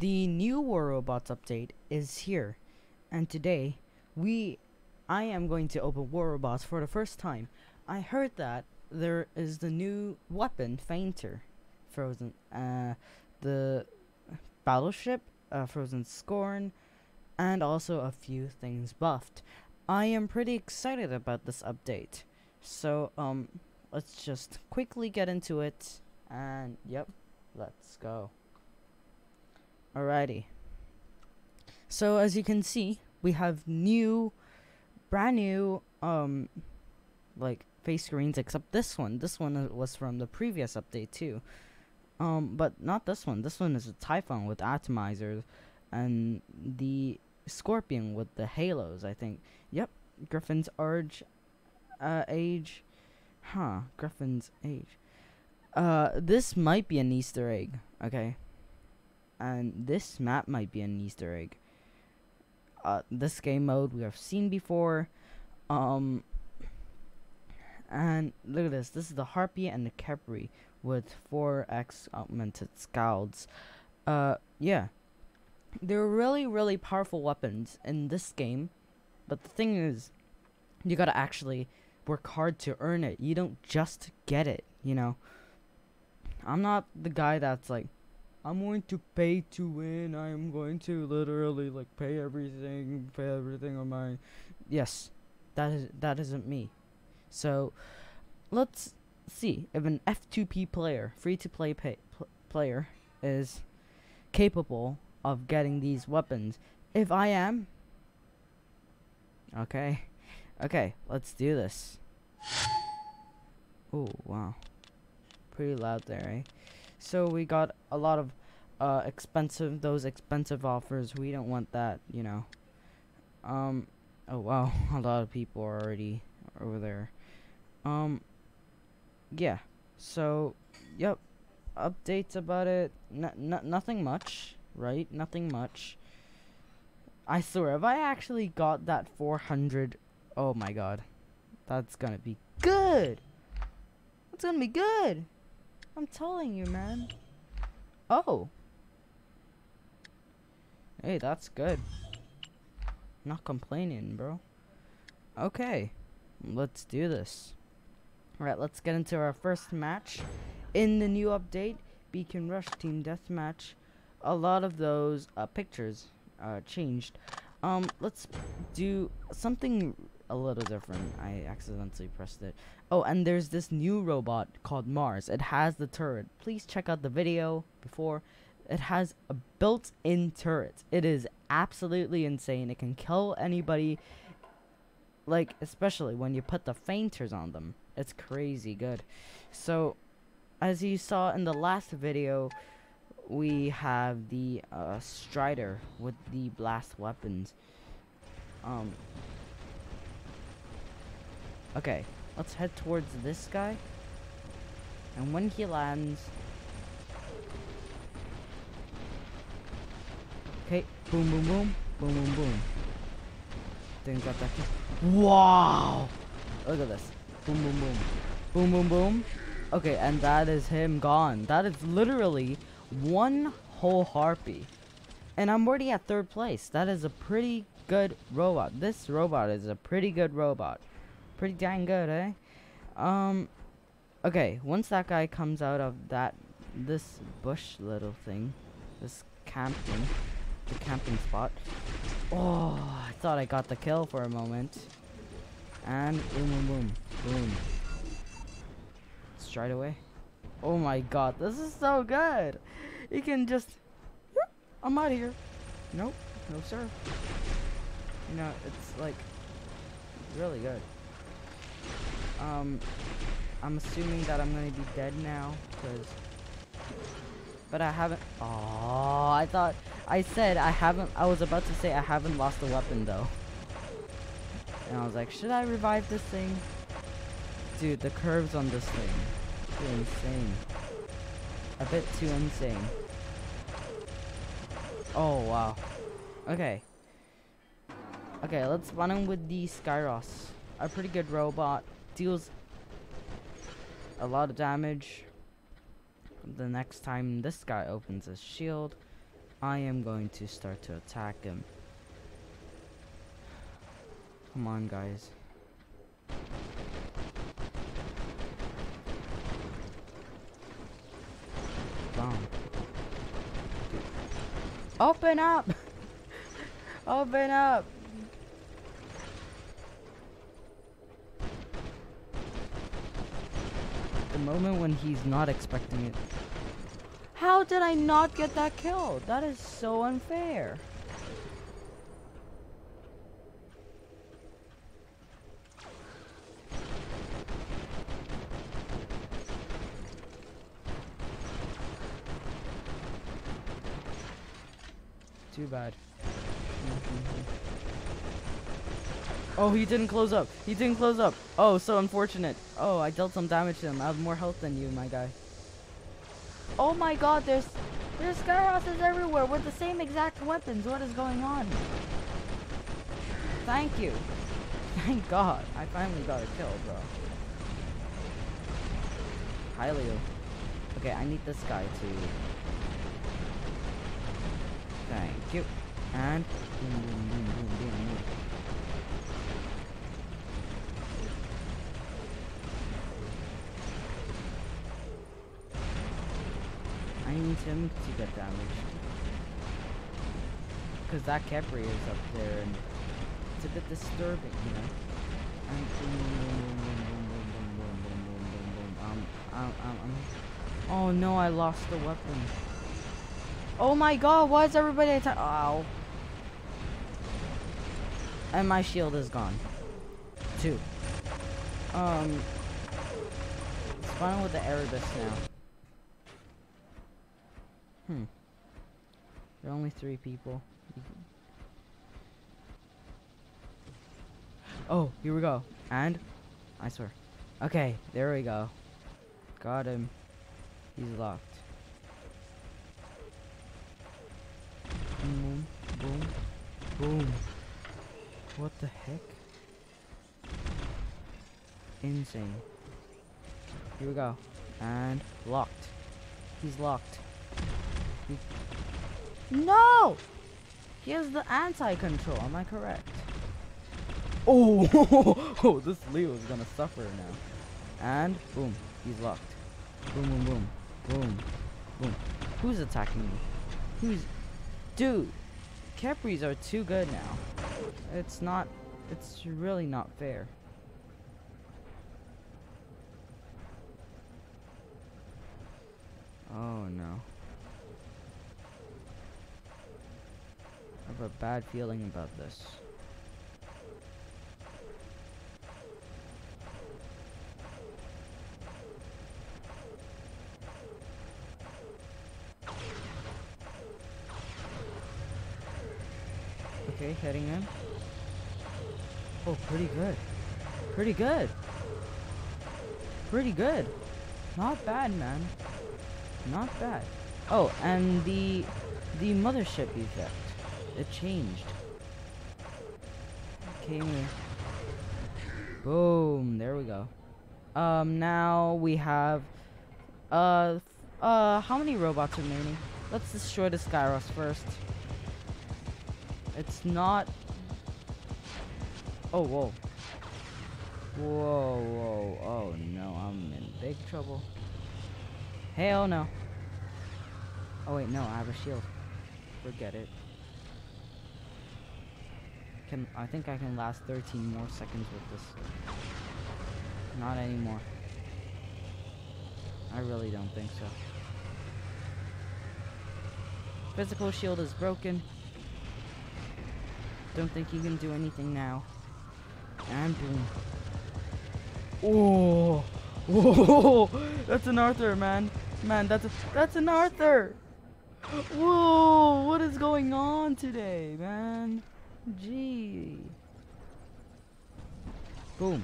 The new War Robots update is here, and today we, I am going to open War Robots for the first time. I heard that there is the new weapon, Fainter, Frozen, uh, the battleship, uh, Frozen Scorn, and also a few things buffed. I am pretty excited about this update, so um, let's just quickly get into it, and yep, let's go. Alrighty. So as you can see, we have new, brand new, um, like face screens. Except this one. This one uh, was from the previous update too. Um, but not this one. This one is a Typhon with atomizers, and the Scorpion with the halos. I think. Yep. Griffin's Arge, uh, age, huh? Griffin's age. Uh, this might be an Easter egg. Okay and this map might be an Easter egg. Uh, this game mode we have seen before. Um, and look at this. This is the Harpy and the Khepri with 4x augmented scalds. Uh, yeah. They're really, really powerful weapons in this game. But the thing is, you gotta actually work hard to earn it. You don't just get it, you know. I'm not the guy that's like, I'm going to pay to win. I'm going to literally like pay everything, pay everything on my. Yes, that is that isn't me. So, let's see if an F2P player, free to play pay, pl player, is capable of getting these weapons. If I am, okay, okay, let's do this. Oh wow, pretty loud there, eh? So we got a lot of uh, expensive, those expensive offers. We don't want that, you know. Um, oh wow, a lot of people are already over there. Um, yeah. So, yep. Updates about it. N nothing much, right? Nothing much. I swear, if I actually got that 400, oh my god, that's gonna be good. That's gonna be good. I'm telling you, man. Oh. Hey, that's good. Not complaining, bro. Okay. Let's do this. Alright, let's get into our first match. In the new update, Beacon Rush Team Deathmatch, a lot of those uh, pictures uh, changed. Um, let's do something a little different. I accidentally pressed it. Oh, and there's this new robot called Mars. It has the turret. Please check out the video before. It has a built-in turret. It is absolutely insane. It can kill anybody. Like, especially when you put the fainters on them. It's crazy good. So, as you saw in the last video, we have the uh, Strider with the blast weapons. Um, Okay, let's head towards this guy. And when he lands... Okay, boom, boom, boom, boom, boom, boom. Didn't that. Wow! Look at this. Boom, boom, boom. Boom, boom, boom. Okay, and that is him gone. That is literally one whole harpy. And I'm already at third place. That is a pretty good robot. This robot is a pretty good robot. Pretty dang good, eh? Um, okay, once that guy comes out of that, this bush little thing, this camping, the camping spot. Oh, I thought I got the kill for a moment. And boom, boom, boom, boom. Straight away. Oh my god, this is so good. You can just, I'm out of here. Nope, no sir. You know, it's like really good. Um, I'm assuming that I'm gonna be dead now, cause. But I haven't. Oh, I thought I said I haven't. I was about to say I haven't lost a weapon though. And I was like, should I revive this thing? Dude, the curves on this thing, too insane. A bit too insane. Oh wow. Okay. Okay, let's run in with the Skyros. A pretty good robot deals a lot of damage the next time this guy opens his shield. I am going to start to attack him. Come on, guys. Bomb. Open up! Open up! Moment when he's not expecting it. How did I not get that kill? That is so unfair. Too bad. Mm-hmm. Oh, he didn't close up. He didn't close up. Oh, so unfortunate. Oh, I dealt some damage to him. I have more health than you, my guy. Oh my god, there's there's Skyrosses everywhere with the same exact weapons. What is going on? Thank you. Thank god. I finally got a kill, bro. Hylio. Okay, I need this guy to Thank you. And I need him to get damaged. Because that Khepri is up there and it's a bit disturbing, you know? Oh no, I lost the weapon. Oh my god, why is everybody attacking? Ow. And my shield is gone. Two. Um. It's fine with the Erebus now. Hmm. There are only three people. Oh, here we go. And? I swear. Okay, there we go. Got him. He's locked. Boom, boom, boom. What the heck? Insane. Here we go. And locked. He's locked. No! He has the anti-control, am I correct? Oh, oh, this Leo is gonna suffer now. And boom, he's locked. Boom, boom, boom, boom, boom. Who's attacking me? Who's Dude, Khepris are too good now. It's not, it's really not fair. Oh no. I have a bad feeling about this. Okay, heading in. Oh, pretty good. Pretty good. Pretty good. Not bad, man. Not bad. Oh, and the the mothership effect. It changed. Okay. Boom. There we go. Um, now we have uh uh how many robots remaining? Let's destroy the Skyros first. It's not... Oh, whoa. Whoa, whoa. Oh, no. I'm in big trouble. Hell no. Oh, wait. No, I have a shield. Forget it. Can I think I can last 13 more seconds with this. Not anymore. I really don't think so. Physical shield is broken. Don't think you can do anything now. And boom. Oh! That's an Arthur, man. Man, that's a, that's an Arthur. Whoa! What is going on today, man? Gee. Boom.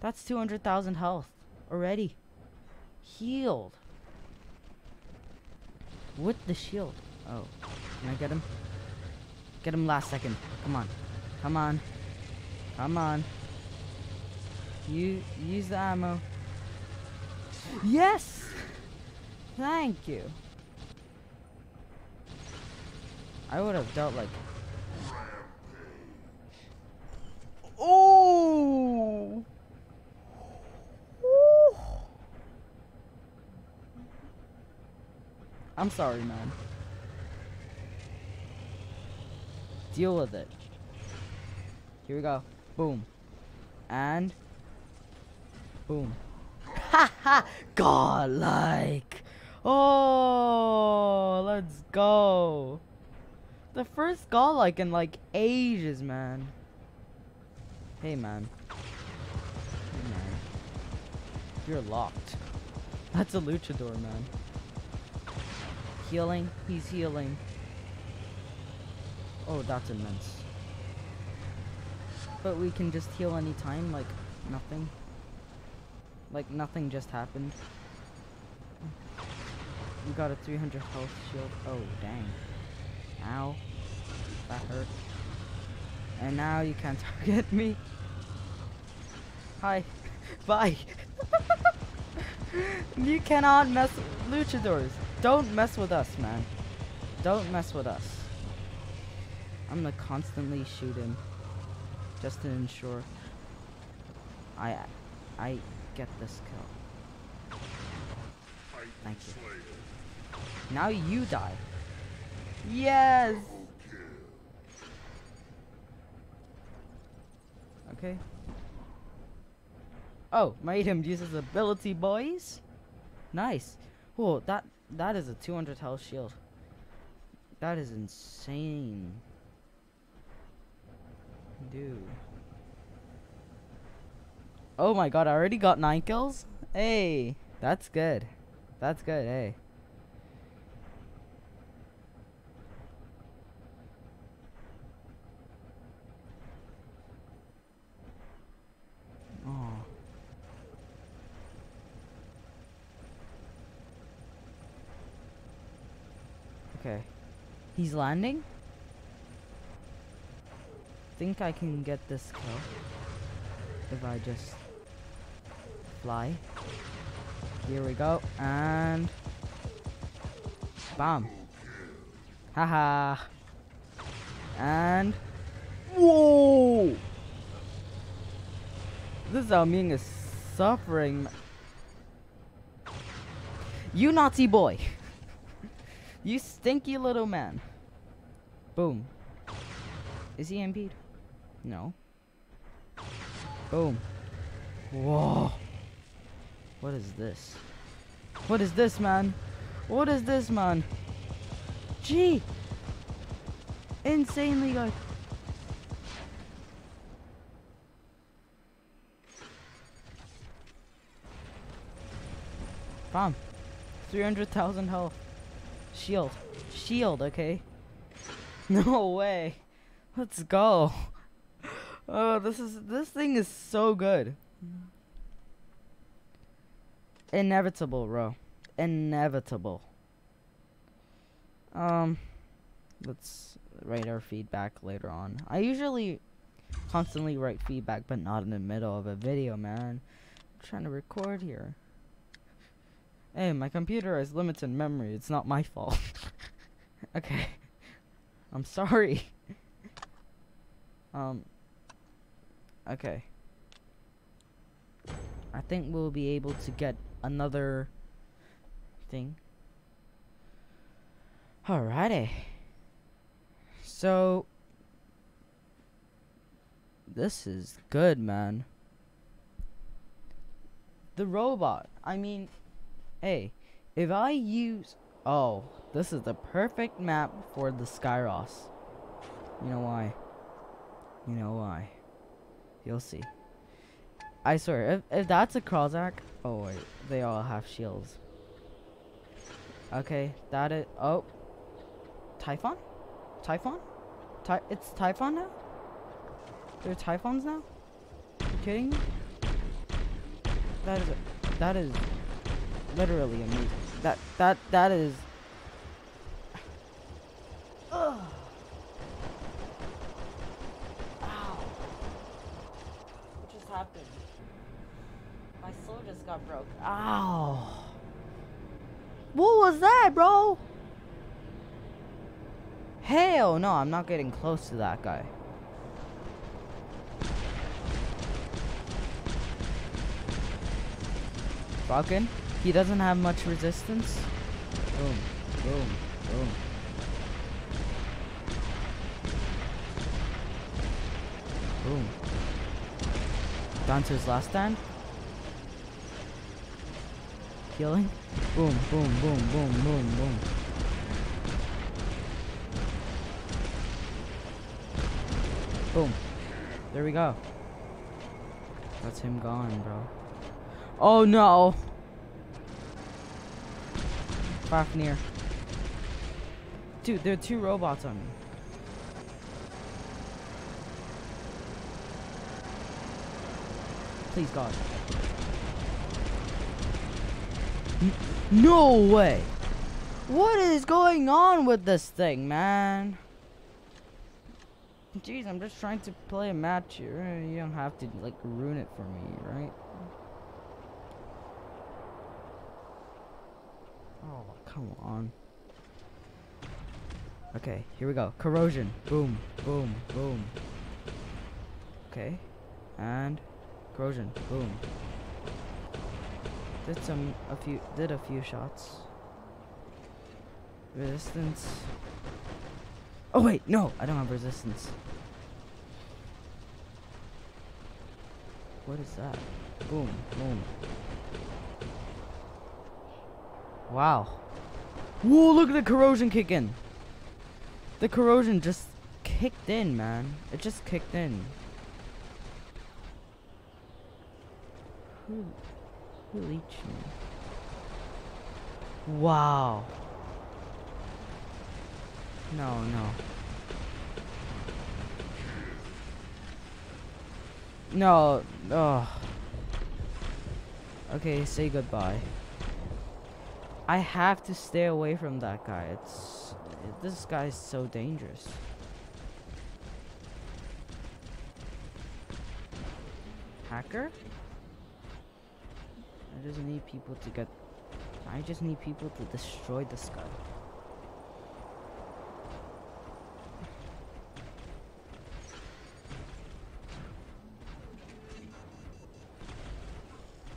That's 200,000 health already. Healed. With the shield. Oh. Can I get him? Get him last second. Come on. Come on. Come on. You use the ammo. Yes! Thank you. I would have dealt like. I'm sorry, man. Deal with it. Here we go. Boom. And boom. Ha ha! Godlike! Oh, let's go. The first godlike in like ages, man. Hey, man. Hey, man. You're locked. That's a luchador, man. Healing? He's healing. Oh, that's immense. But we can just heal anytime, like nothing. Like nothing just happened. We got a 300 health shield. Oh, dang. Ow. That hurt. And now you can't target me. Hi. Bye. you cannot mess with luchadors. Don't mess with us, man. Don't mess with us. I'm gonna constantly shoot him. Just to ensure I I get this kill. Thank you. Now you die. Yes! Okay. Oh, made him use his ability, boys. Nice. Whoa, that that is a 200 health shield. That is insane. Dude. Oh my god, I already got 9 kills? Hey, that's good. That's good, hey. Okay. He's landing? Think I can get this kill. If I just fly. Here we go. And bam. Haha. and whoa. This is how Ming is suffering. You Nazi boy. Stinky little man. Boom. Is he impede? No. Boom. Whoa. What is this? What is this, man? What is this, man? Gee! Insanely good. Bam. 300,000 health. Shield. Shield, okay? No way. Let's go. Oh, this is this thing is so good. Inevitable, bro. Inevitable. Um, let's write our feedback later on. I usually constantly write feedback, but not in the middle of a video, man. I'm trying to record here. Hey, my computer has limited memory. It's not my fault. okay. I'm sorry. um. Okay. I think we'll be able to get another thing. Alrighty. So this is good, man. The robot. I mean, hey, if I use oh, this is the perfect map for the Skyros. You know why? You know why? You'll see. I swear, if, if that's a Krozak... Oh, wait. They all have shields. Okay, that is... Oh. Typhon? Typhon? Ty it's Typhon now? There are Typhons now? Are you kidding me? That is... That is... Literally amazing. That... That... That is... Ugh. happened? My soul just got broke. Ow. What was that, bro? Hell no, I'm not getting close to that guy. Falcon, he doesn't have much resistance. Boom, boom, boom. Boom. Down to his last stand. Healing. Boom, boom, boom, boom, boom, boom. Boom. There we go. That's him gone, bro. Oh no! Fafnir. Dude, there are two robots on me. Please, God. N no way! What is going on with this thing, man? Jeez, I'm just trying to play a match here. You don't have to, like, ruin it for me, right? Oh, come on. Okay, here we go. Corrosion. Boom, boom, boom. Okay. And corrosion. Boom. Did some a few did a few shots. Resistance. Oh wait, no, I don't have resistance. What is that? Boom, boom. Wow. Whoa, look at the corrosion kick in. The corrosion just kicked in, man. It just kicked in. Who, who leeched me? Wow. No, no. No, oh. Okay, say goodbye. I have to stay away from that guy. It's it, this guy's so dangerous. Hacker? I just need people to get I just need people to destroy this guy.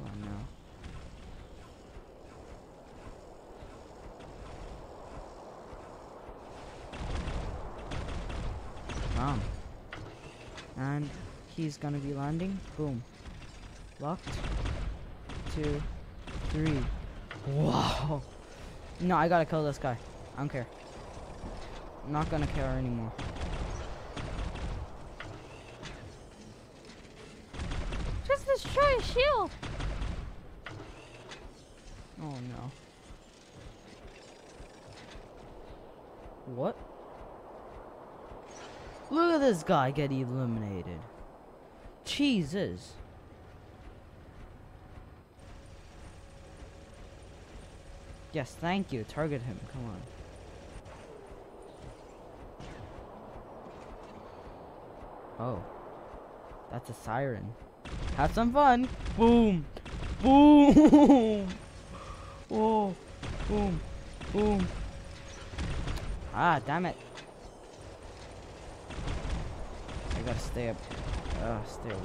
Oh no. Bam. And he's gonna be landing. Boom. Locked. Two. Three. Wow. No, I gotta kill this guy. I don't care. I'm not gonna care anymore. Just destroy a shield. Oh no. What? Look at this guy get eliminated. Jesus. Yes, thank you. Target him. Come on. Oh. That's a siren. Have some fun. Boom. Boom. Oh. Boom. Boom. Ah, damn it. I gotta stay up. Uh, stay away.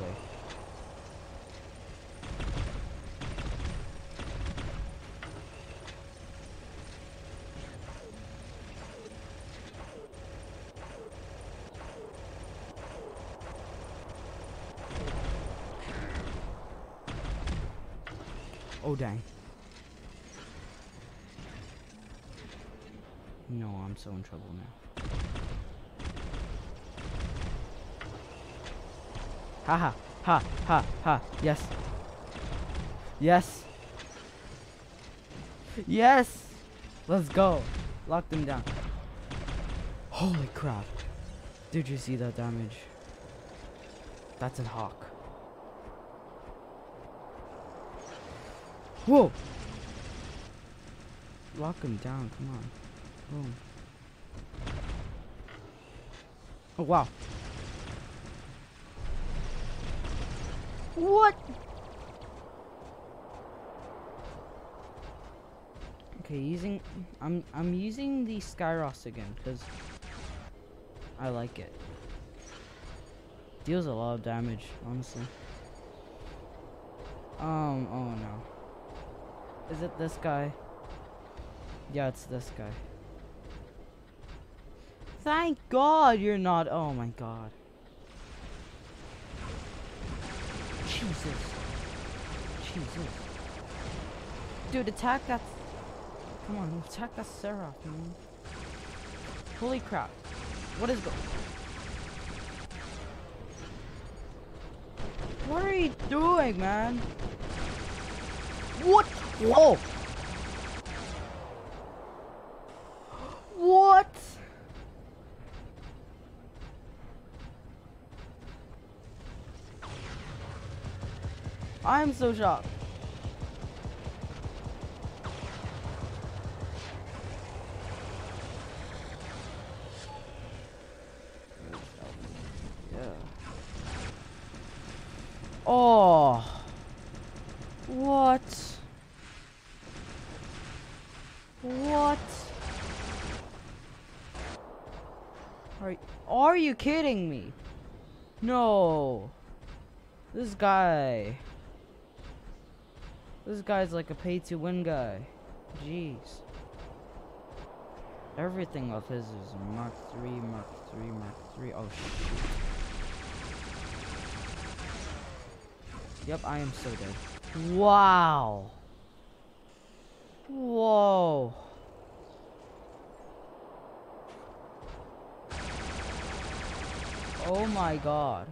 Oh dang. No, I'm so in trouble now. Ha ha ha ha ha. Yes. Yes. Yes. Let's go. Lock them down. Holy crap. Did you see that damage? That's a hawk. Whoa! Lock him down, come on. Boom. Oh wow. What? Okay, using I'm I'm using the Skyros again because I like it. Deals a lot of damage, honestly. Um, oh no. Is it this guy? Yeah, it's this guy. Thank God you're not. Oh my God. Jesus. Jesus. Dude, attack that. Come on, attack that Seraph, man. Holy crap. What is the. What are you doing, man? What? Whoa! What? I'm so shocked. Oh. What? What? Are are you kidding me? No. This guy. This guy's like a pay to win guy. Jeez. Everything of his is Mark 3, Mark 3, Mark 3. Oh shit. Yep, I am so dead. Wow. Whoa. Oh my god.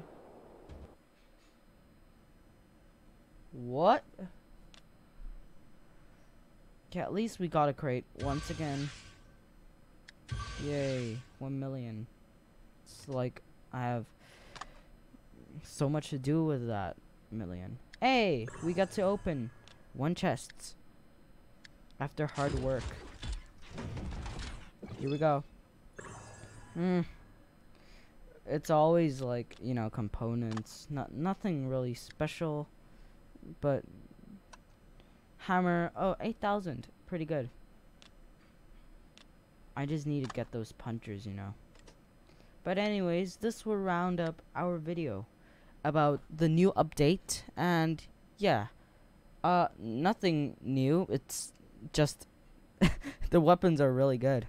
What? Okay, at least we got a crate once again. Yay, one million. It's like I have so much to do with that million. Hey, we got to open one chest after hard work. Here we go. Hmm. It's always like, you know, components. Not nothing really special. But hammer oh 8000 pretty good. I just need to get those punchers you know. But anyways this will round up our video about the new update and yeah uh nothing new it's just the weapons are really good